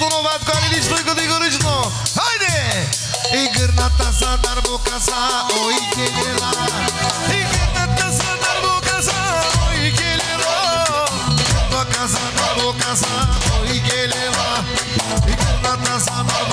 Donovat Kalilic Dojko Digorično Hajde! I grnata sa darbuka sa ojke djela I grnata sa darbuka sa ojke djela Grnata sa darbuka sa ojke djela I grnata sa darbuka sa ojke djela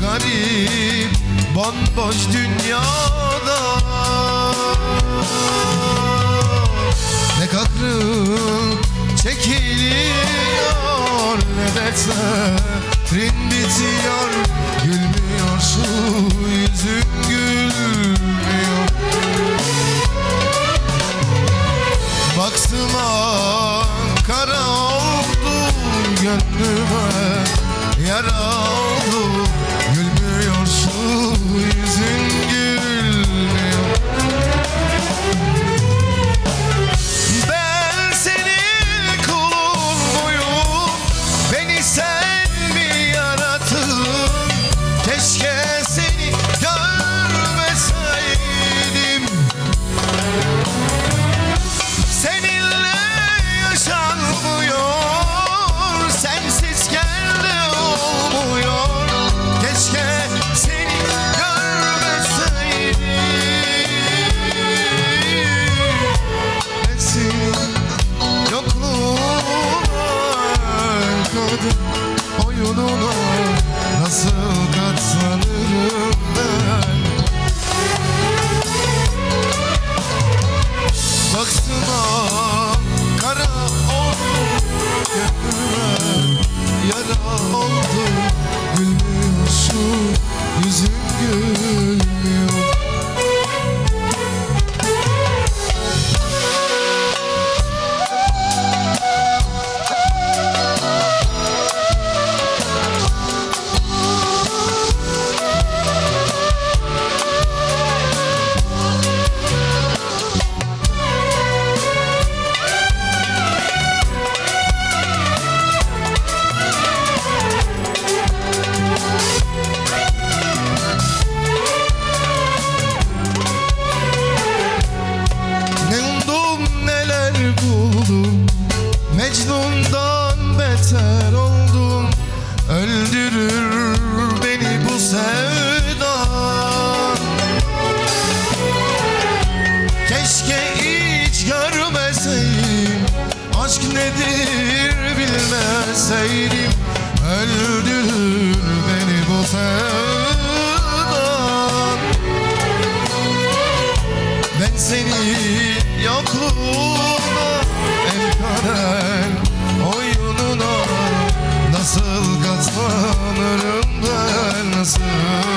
garip bomboş dünyada. Ne kahrım çekiliyor ne derse Trin bitiyor. Gülmüyor şu yüzüm gülmüyor. Baksıma kara oldu gönlüme yara oldu. is in Oh. aşk nedir bilmeseydim Öldürür beni bu sevdan Ben senin yokluğuna Emkaden oyununa Nasıl katlanırım ben? Nasıl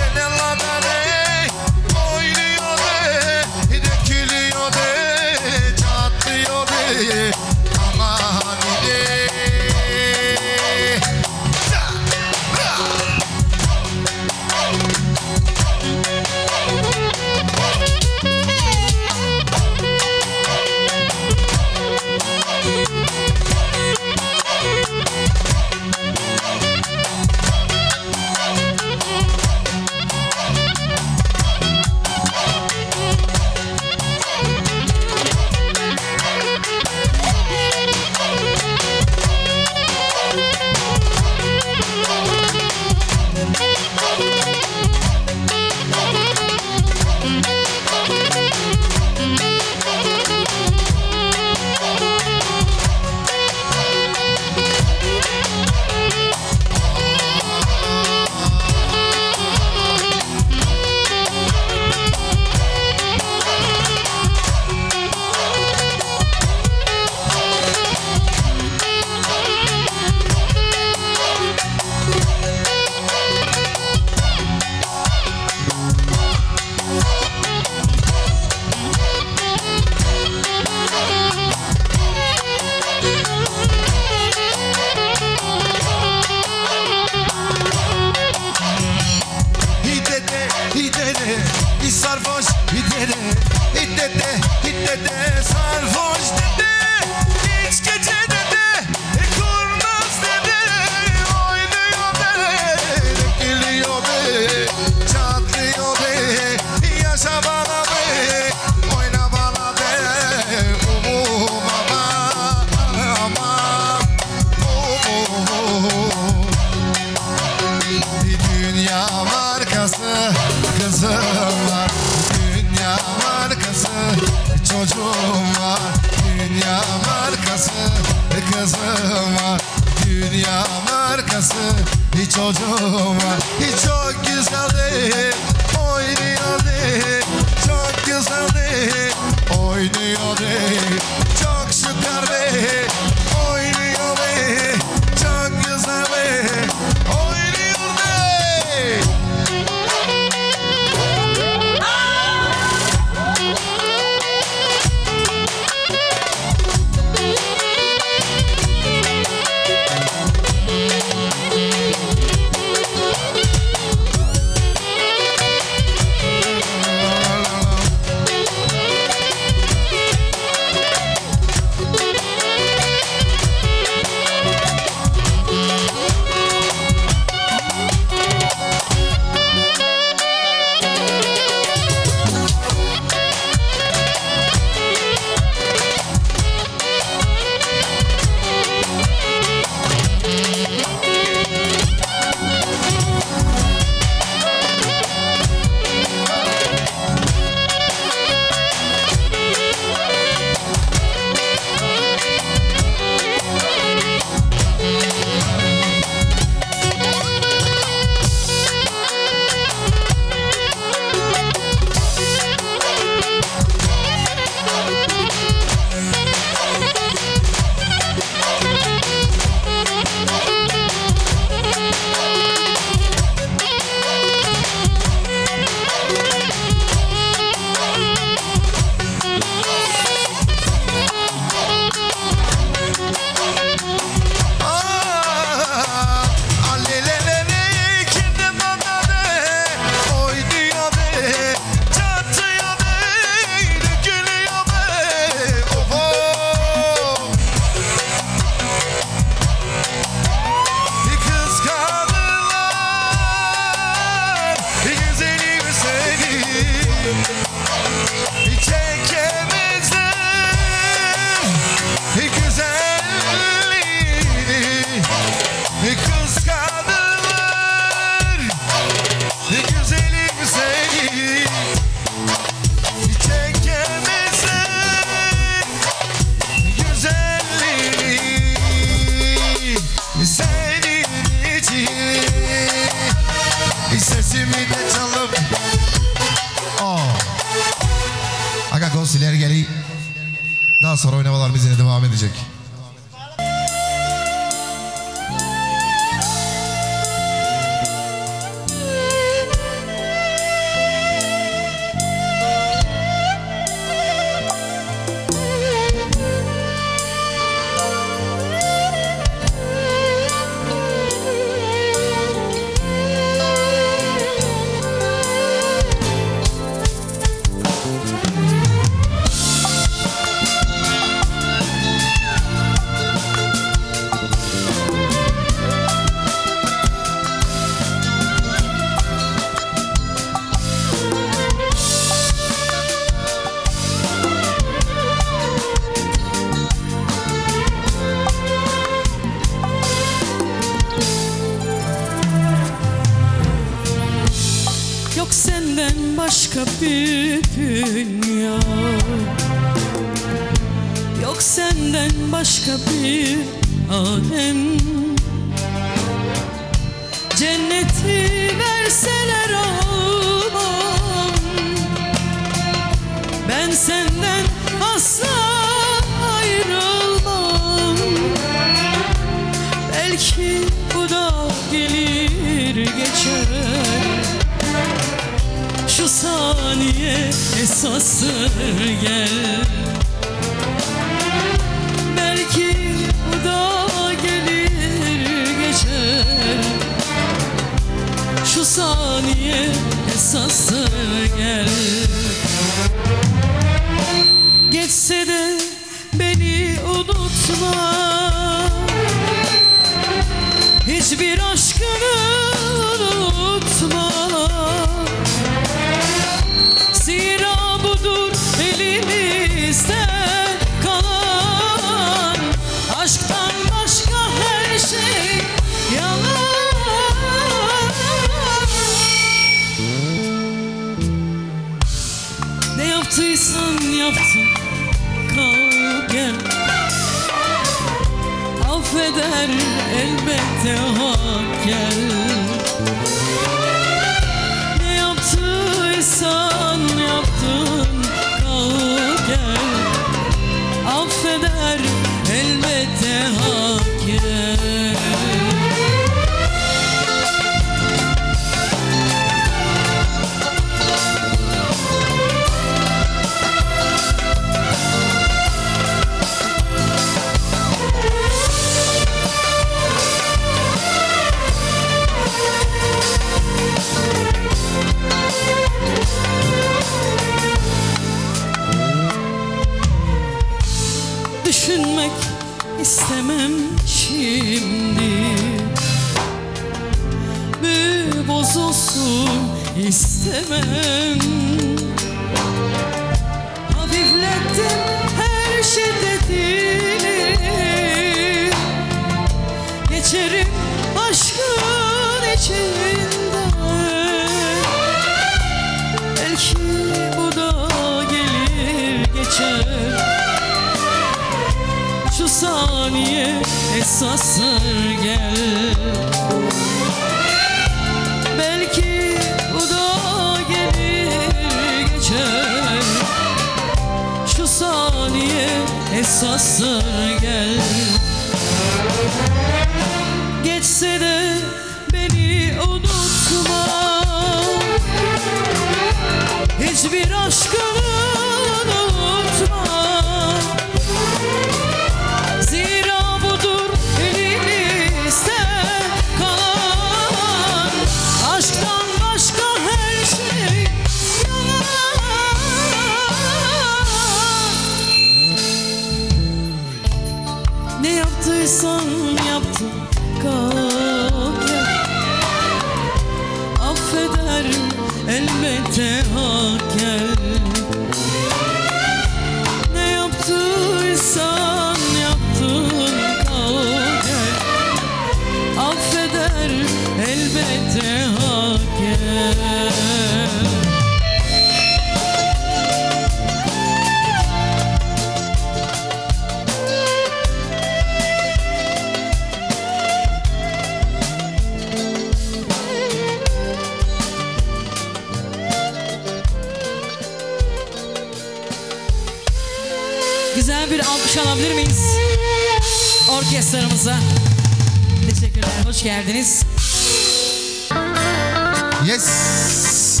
Yes.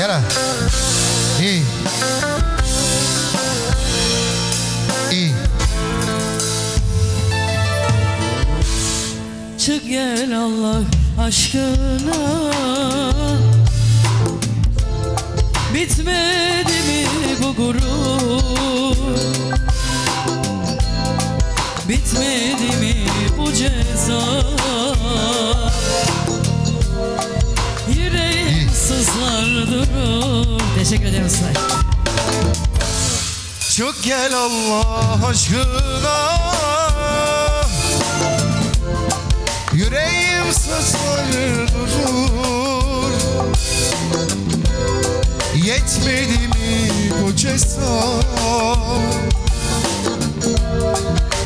Era. E. E. Çık gel Allah aşkına Bitmedi mi bu gurur Bitmedi mi bu ceza durur. Teşekkür ederim sizler. Çık gel Allah aşkına Yüreğim sızlar durur Yetmedi mi bu cesaret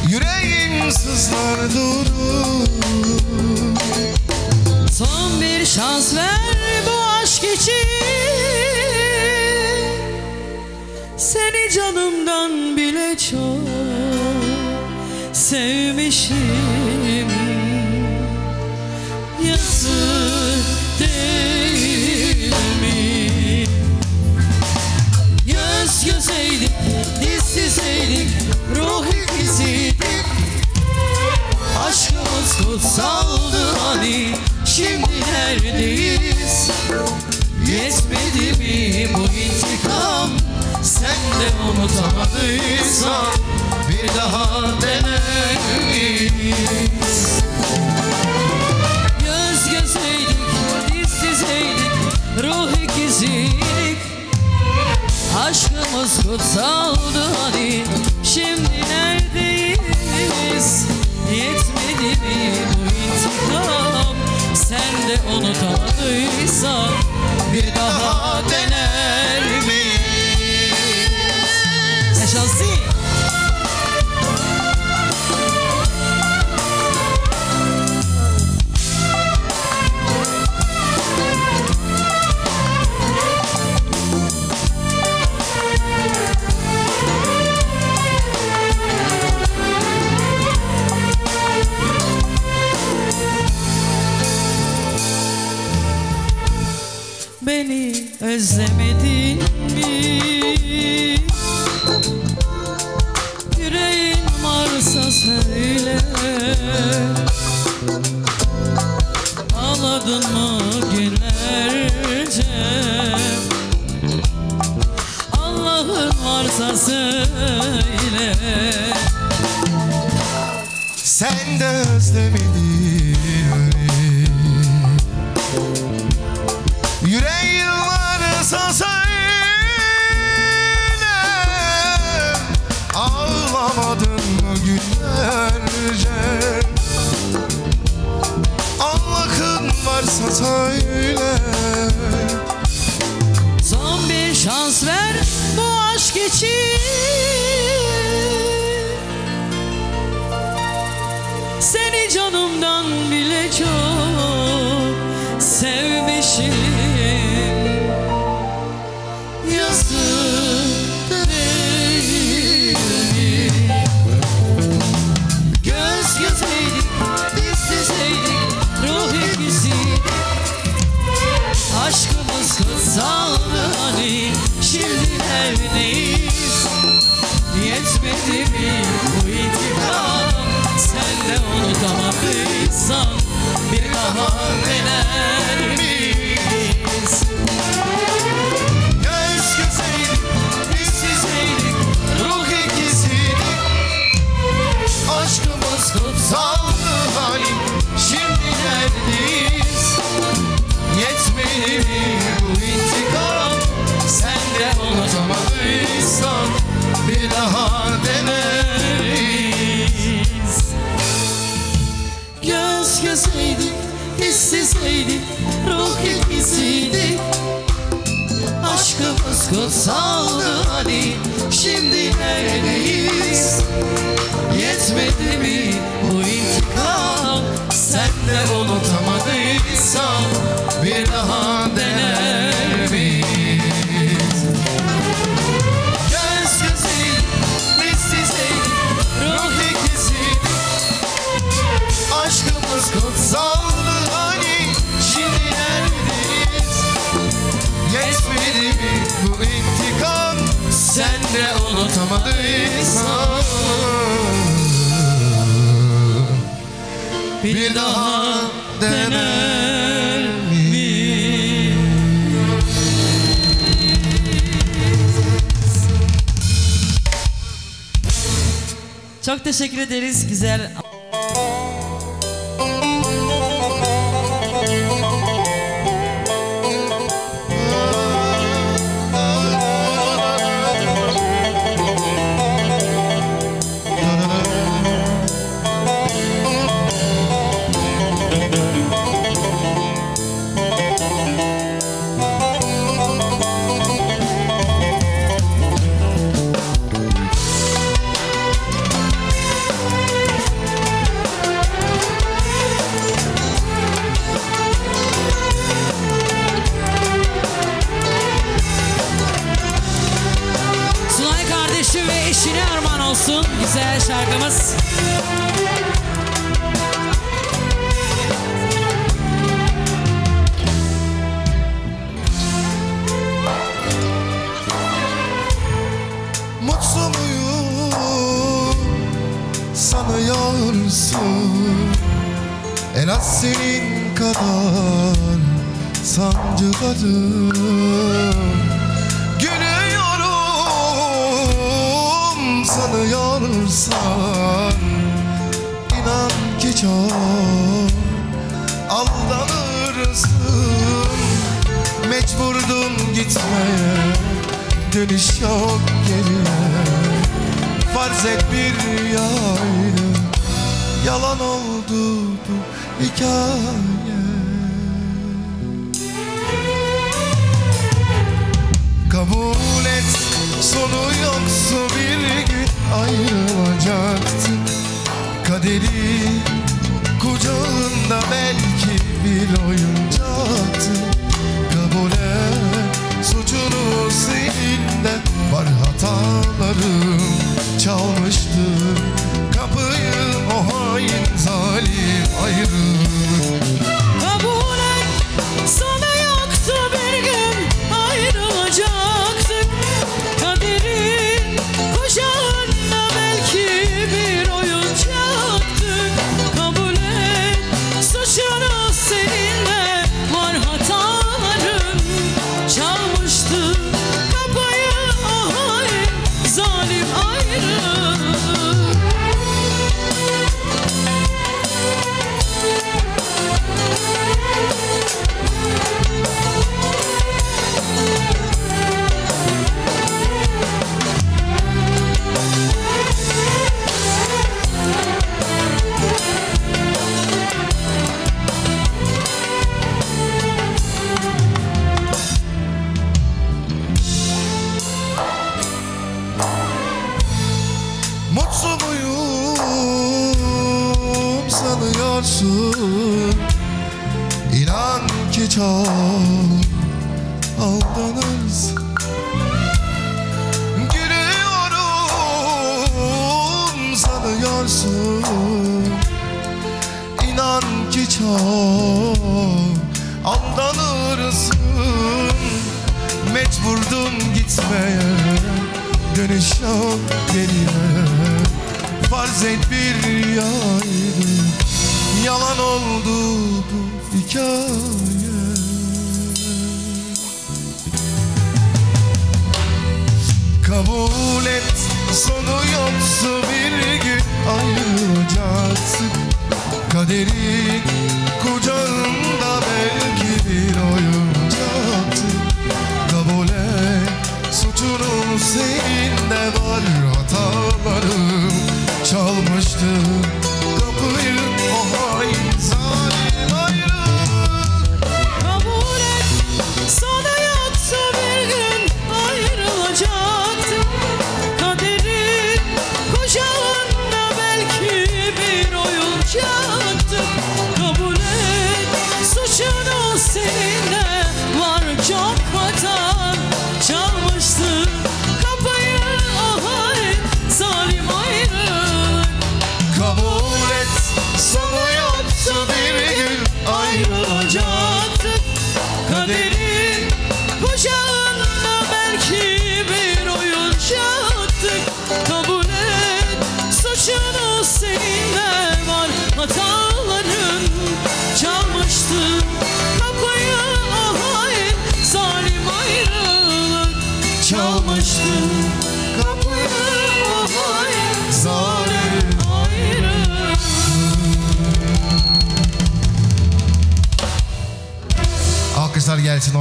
Yüreğim sızlar durur Son bir şans ver bu aşk için. Seni canımdan bile çok sevmişim. Unutamadıysan Bir daha dener miyiz? Göz gözeydik, diz dizeydik, ruh ikiziydik Aşkımız kutsaldı hani, şimdi neredeyiz? Yetmedi mi bu intikam, sen de unutamadıysan Bir daha Beni özlemedin mi? Yüreğin varsa söyle. Ağladın mı günlerce Allah'ın varsa söyle. Sen de özlemedin Ağlamadın mı günlerce? Allah'ın varsa söyle. Son bir şans ver bu aşk için Sen de unutamadıysan bir daha dener mi? Çok teşekkür ederiz güzel. Şarkımız.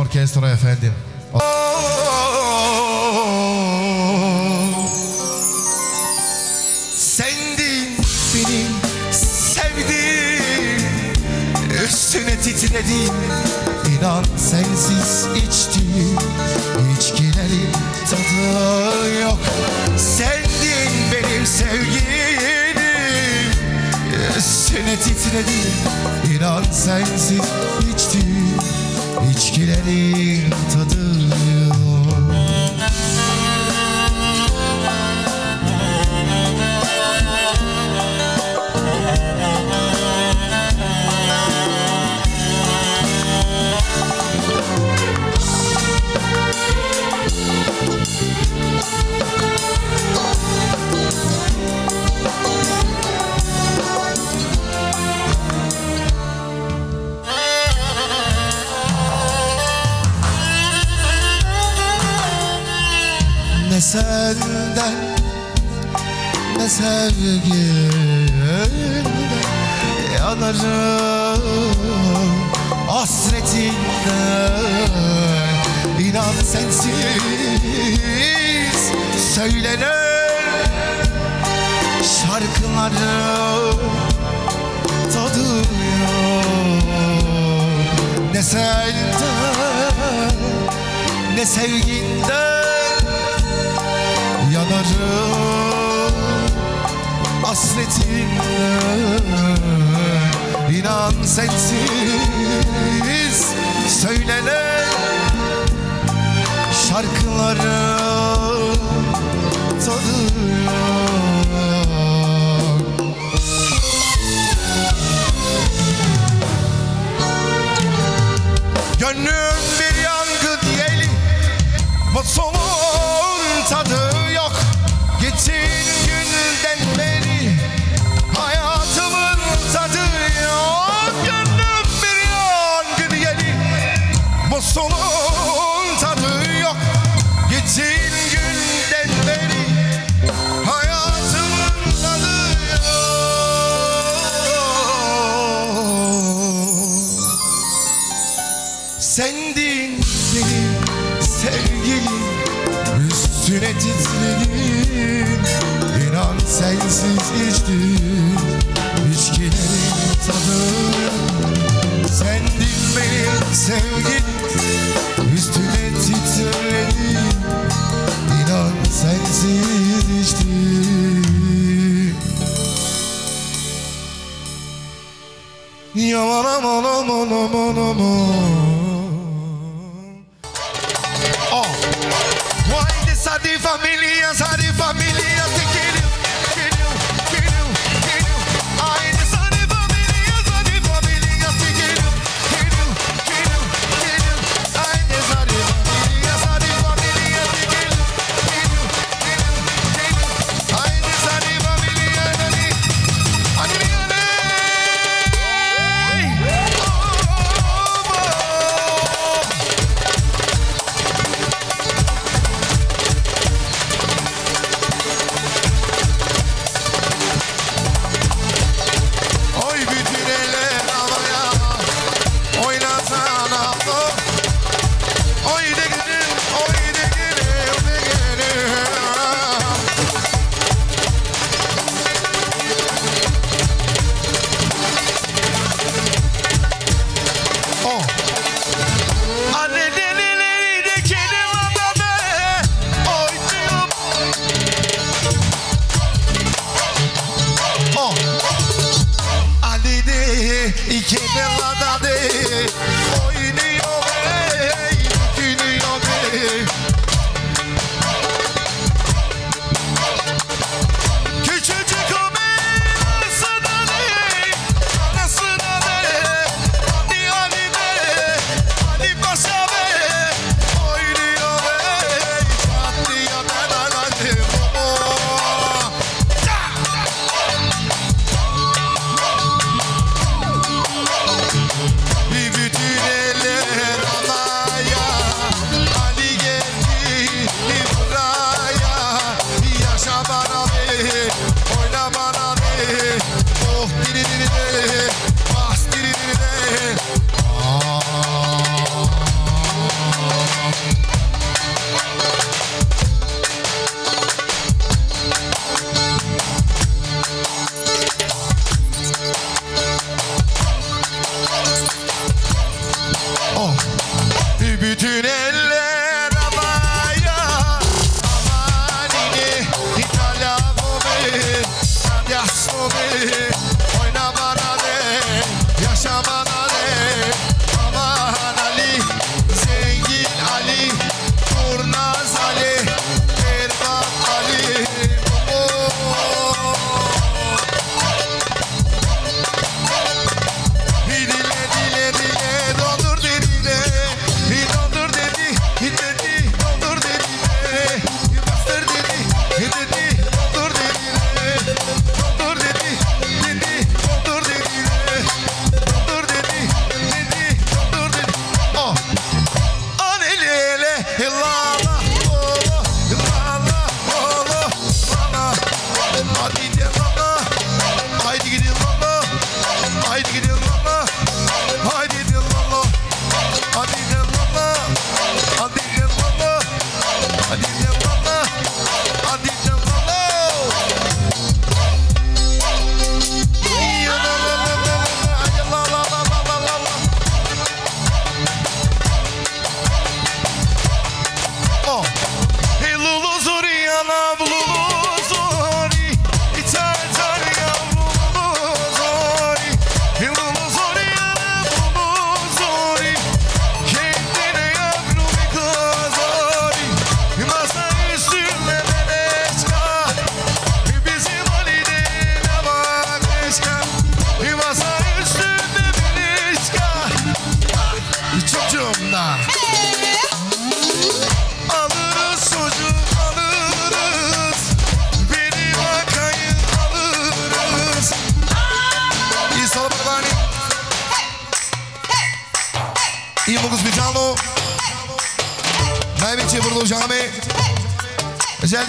orkestra efendim. Sendin senin sevdiğin Üstüne titredim. İnan sensiz içtiğim içkilerin tadı yok. Sendin benim sevgilim. Üstüne titredim. İnan sensiz içtiğim içkilerin senden ne sevginden Yanarım e, hasretinden. İnan sensiz söylenir şarkılarım tadıyor Ne senden ne sevginden yanarım hasretinle İnan sensiz söylenen şarkılarım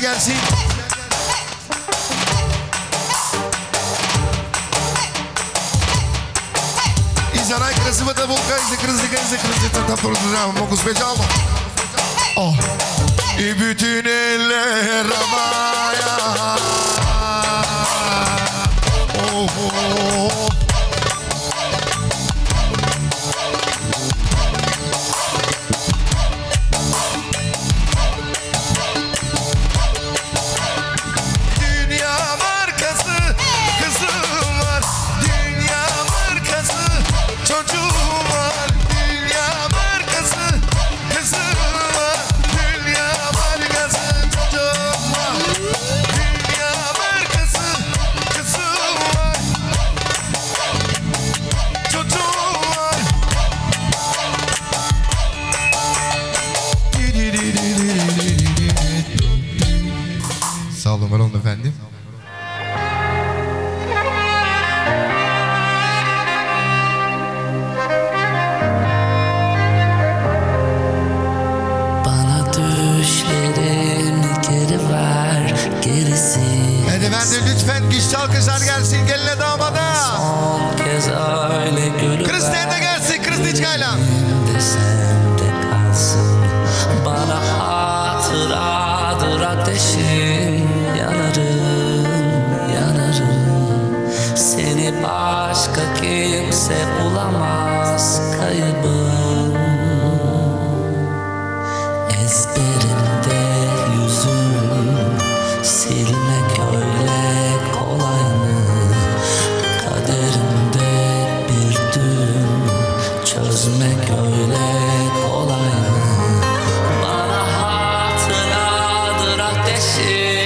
gelsin. Изарай красивата вулка и закръзи, и закръзи, да продължава много специално. О! И bütün eller havaya. Oh, oh, oh. kolay mı? Bana hatıradır ateşi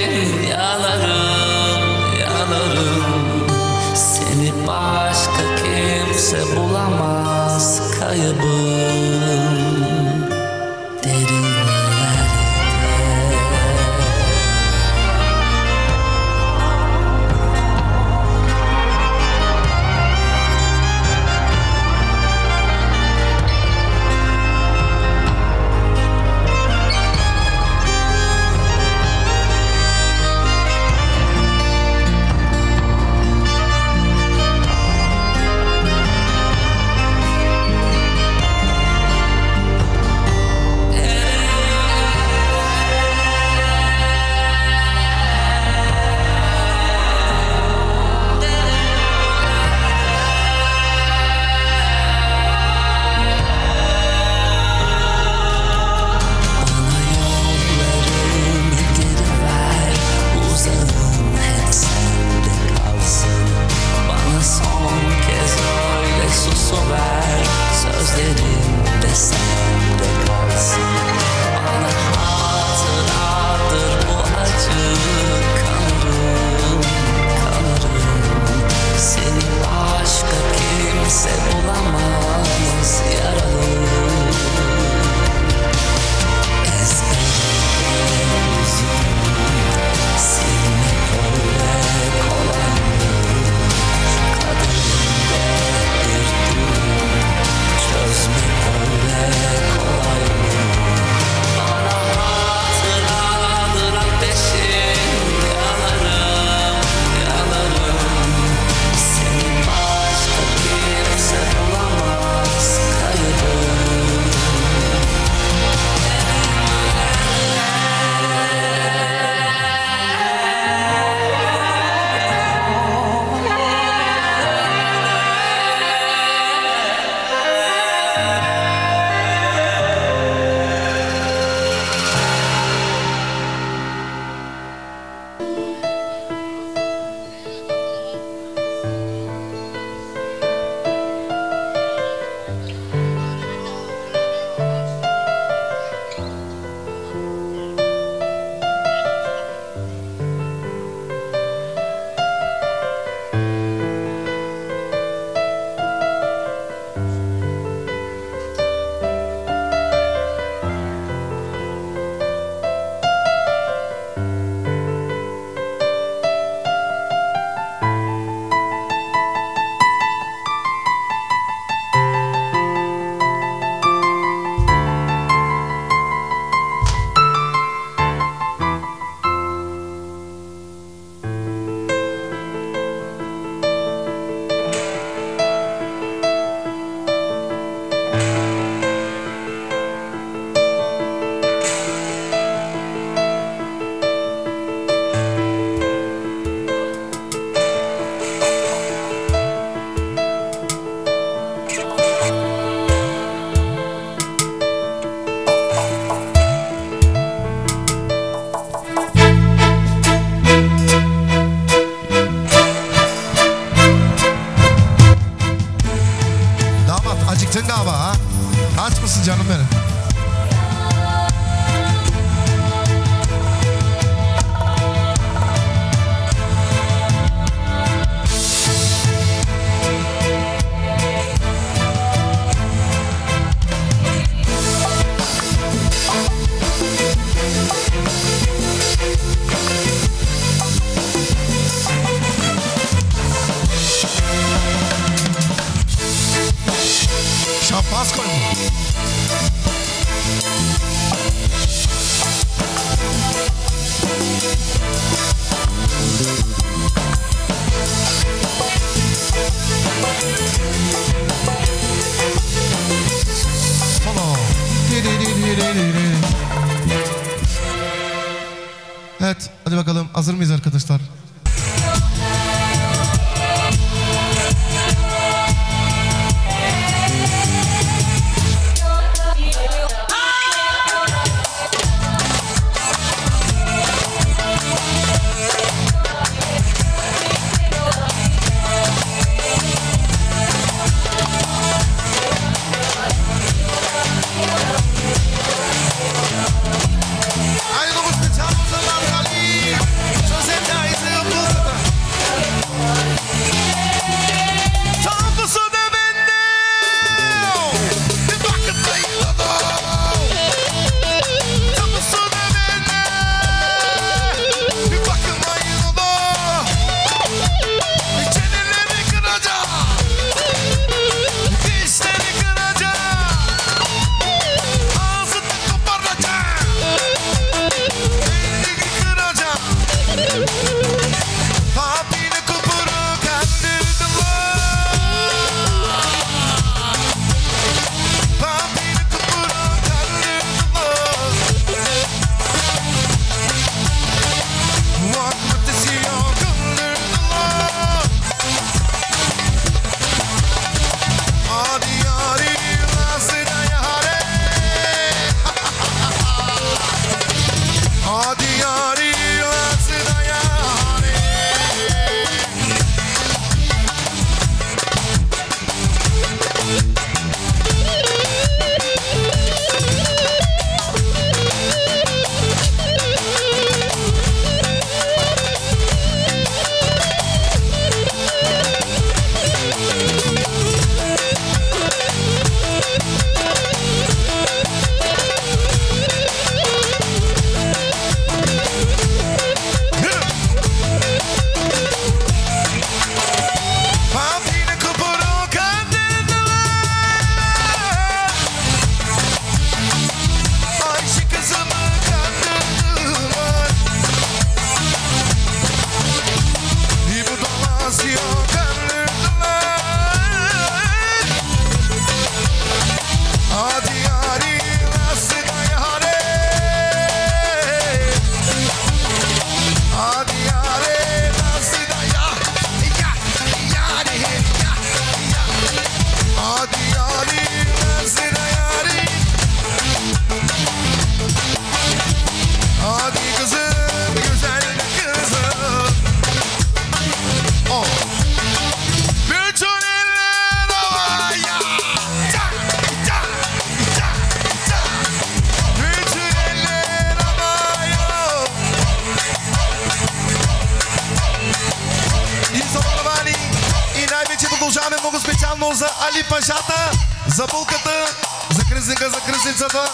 дали пашата за булката, за кръсника, за кръсницата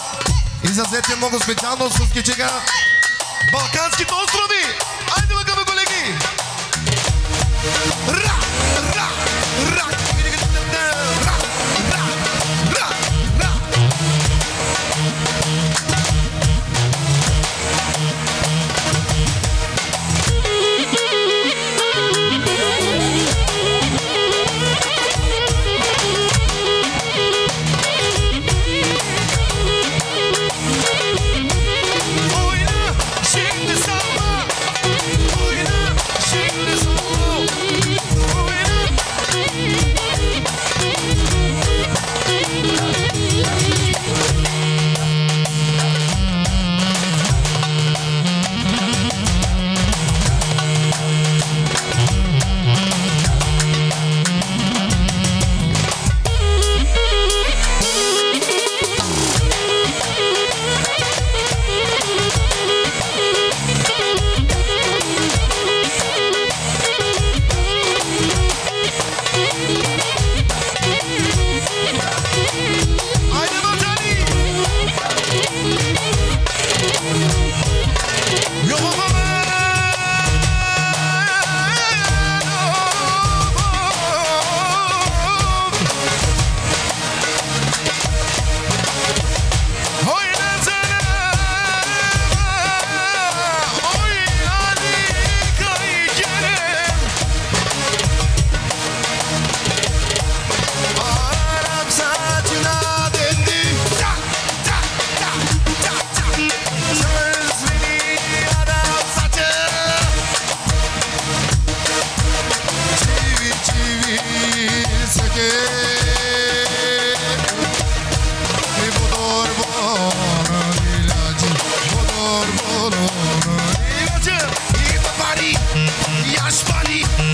и за взете много специално от Сускичега. Балканските острови! Айде, бъгаме, колеги! Arschballi.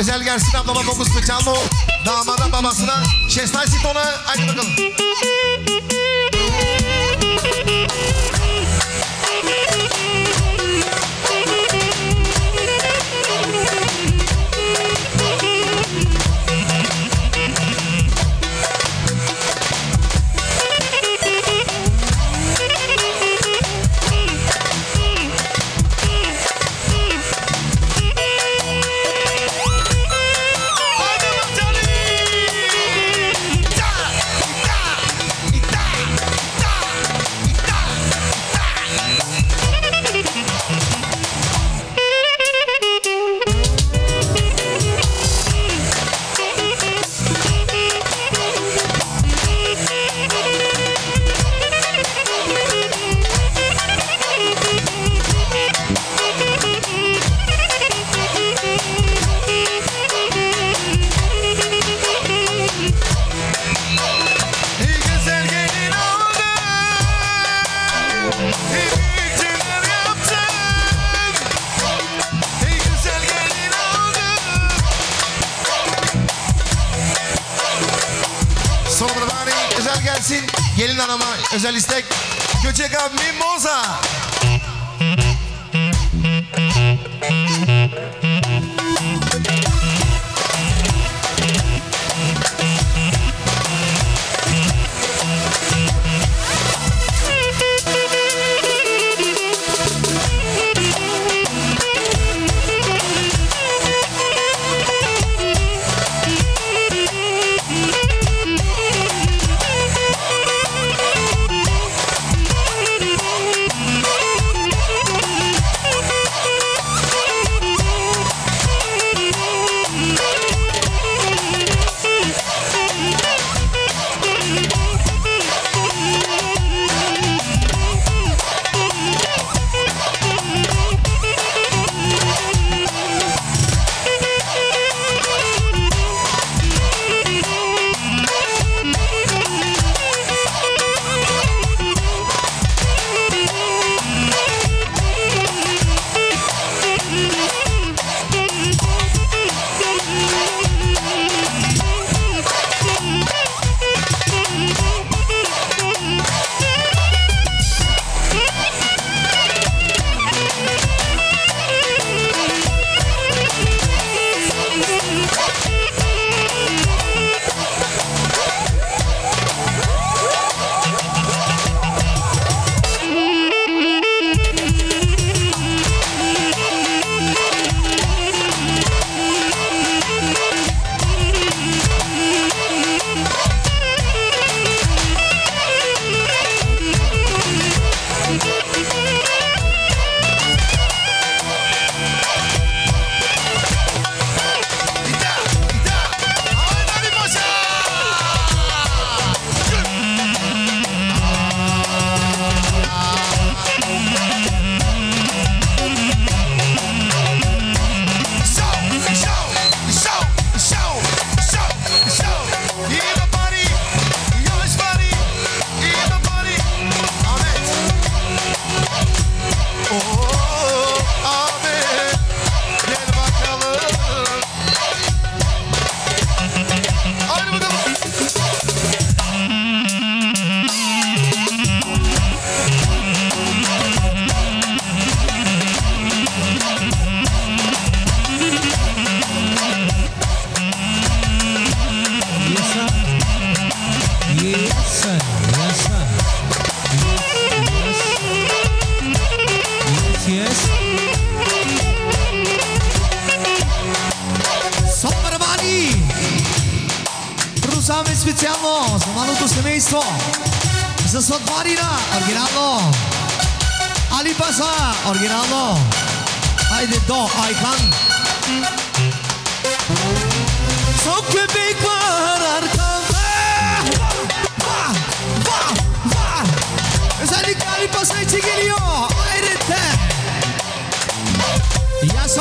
Özel gelsin ablama fokus spesialno. Damada babasına 16 tona. Haydi bakalım.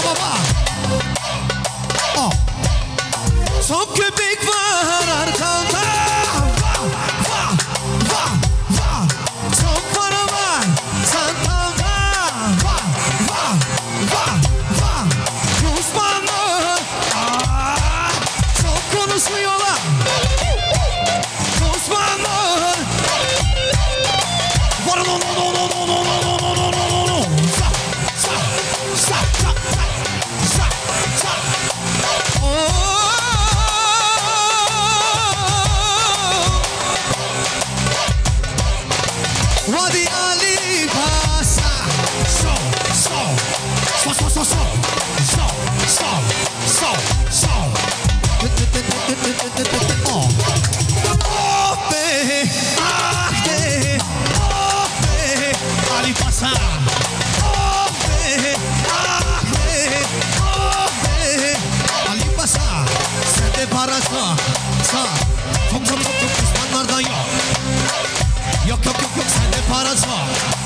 Come on, Yok yok yok yok sen de parası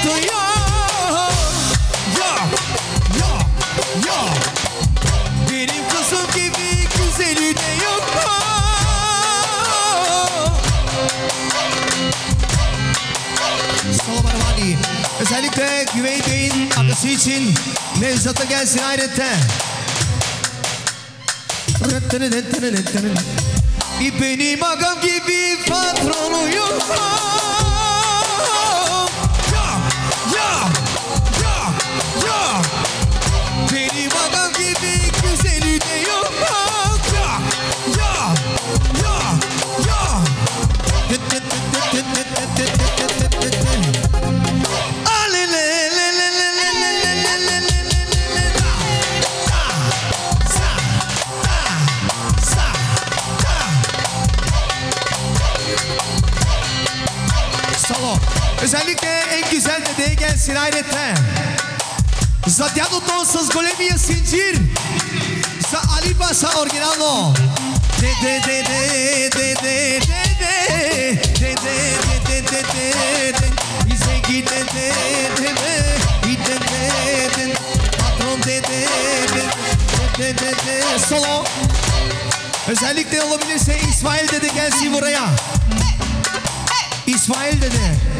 batıyor Ya ya ya Benim kızım gibi güzeli yok Salomar Vali Özellikle Bey'in adası için Nevzat'a gelsin ayrıca İpenim agam gibi patronu yok си найдете. За дядото с големия синджир. За Алибаса оригинално. Де, де, де, де, де, де, де, де, де, де, де, де, де, де, и зеги, де, де, де, де, и де, де, де, patron, де, де, де, де, де, де, solo. Özellikle olabilirse İsmail dede gelsin buraya. İsmail dede.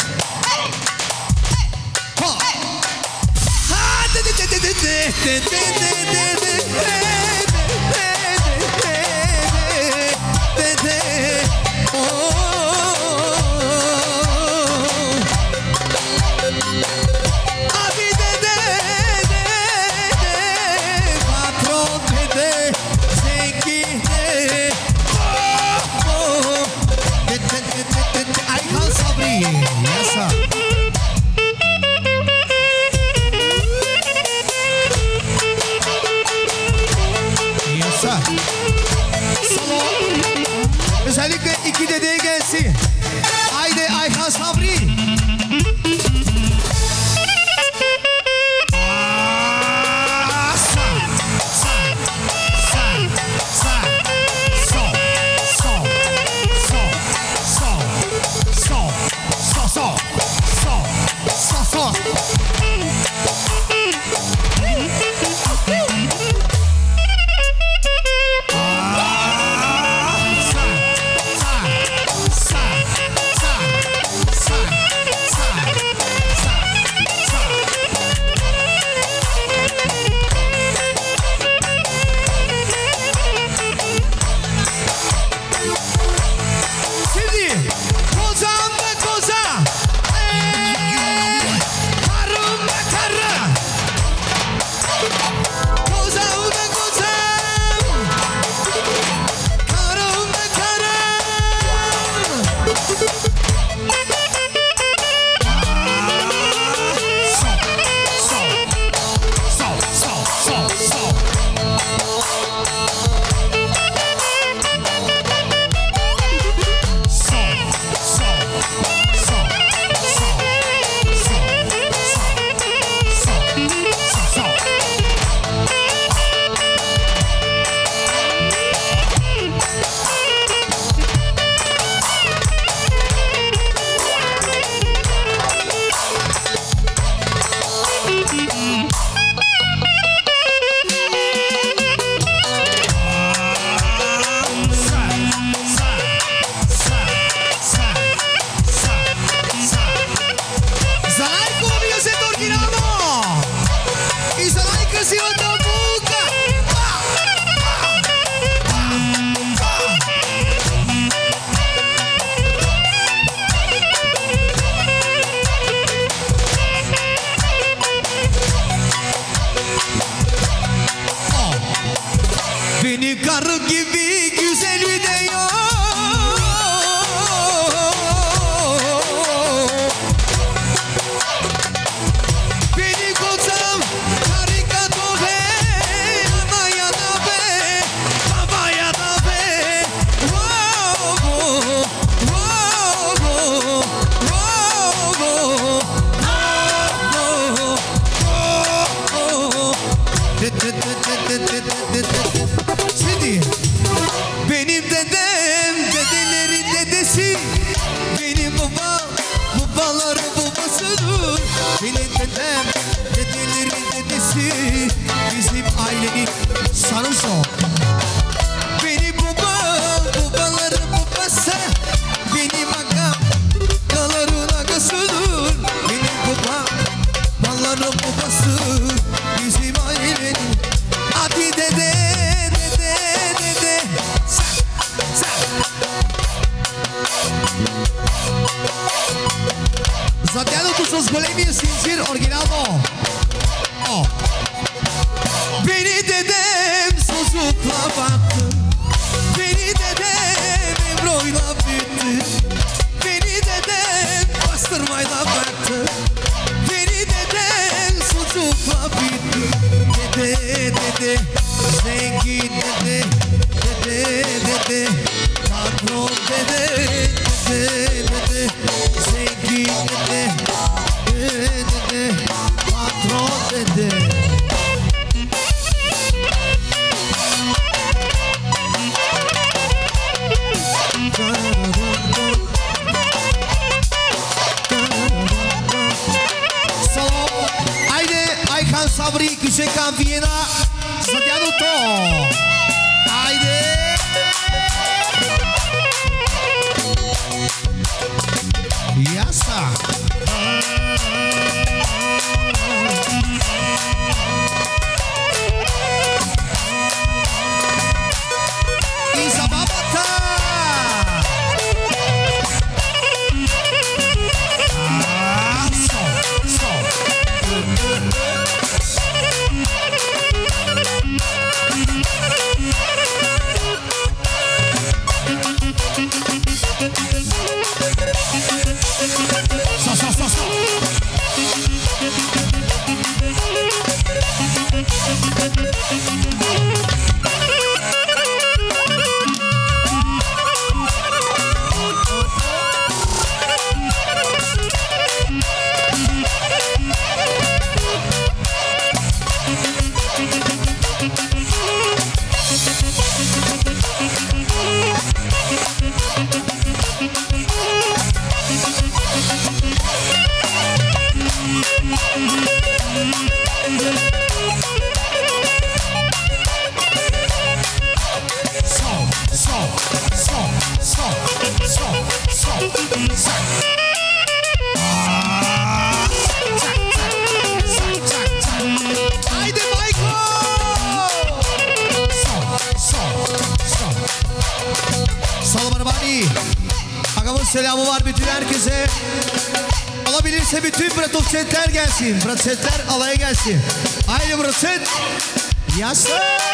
este. Te, te, te, Özellikle iki dedeye gelsin. Haydi Ayhan Sabri. Gelsin. Bratofsetler alaya gelsin. Haydi bratofset. Yasın.